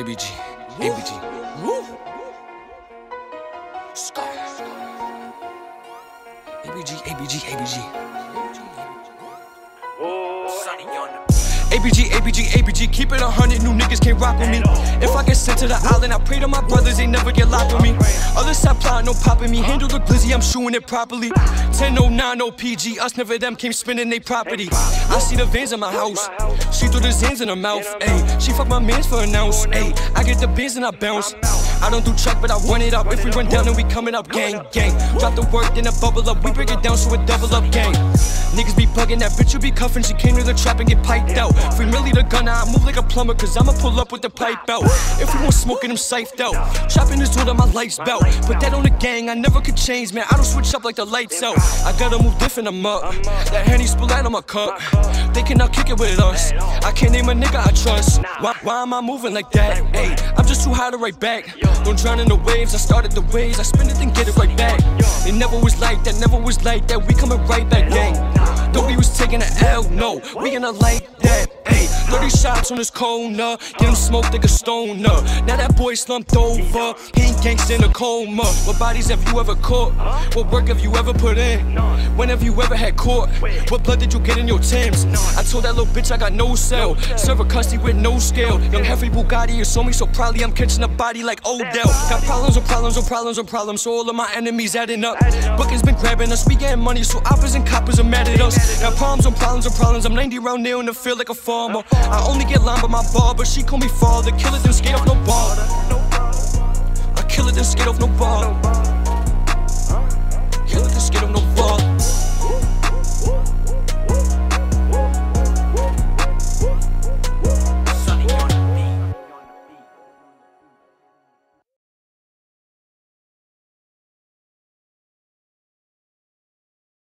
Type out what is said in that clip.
ABG, ABG. Woo. Scar. ABG, ABG, ABG. Sonny on the ABG, ABG, ABG, keep it a hundred, new niggas can't rock with me. If I get sent to the island, I pray to my brothers, they never get locked with me. Others stop plotting, no popping me. Handle the glizzy, I'm shooing it properly. 1009 OPG, us never them came spending they property. I see the veins in my house. She threw the zins in her mouth, ayy. She fuck my mans for an ounce, ayy. I get the bins and I bounce. I don't do chuck, but I run it up. If we run down, then we coming up, gang, gang. Drop the work, then I bubble up. We break it down, so it double up, gang. Niggas be bugging, that bitch will be cuffing. She came to the trap and get piped out. Free Millie the gunner, I move like a plumber, cause I'ma pull up with the pipe out. If we want smoking, I'm siphed out. Trapping this dude on my lights belt. Put that on the gang, I never could change, man. I don't switch up like the lights out. I gotta move different, I'm up. That Henny spill out on my cup. They cannot kick it with us. I can't name a nigga I trust. Why, why am I moving like that? Hey, I'm just too high to write back. Don't drown in the waves, I started the waves. I spin it and get it right back. It never was like that, never was like that. We coming right back, gang. We was taking an L, no, we gonna like that. Ayy, 30 shots on his corner, get him smoked like a stoner. Now that boy slumped over, he ain't gangsta in a coma. What bodies have you ever caught? What work have you ever put in? When have you ever had court? What blood did you get in your Timbs? I told that little bitch I got no cell. Serve a custody with no scale. Young heavy Bugatti is on me, so probably I'm catching a body like Odell. Got problems on problems on problems on problems, so all of my enemies adding up. Bookings been grabbing us, we getting money, so oppers and coppers are mad at us. Got problems on problems on problems, I'm 90 round there in the field like a farmer. I only get lined by my bar, but she call me father. Kill it, then skate off no ball. I kill it, then skate off no ball.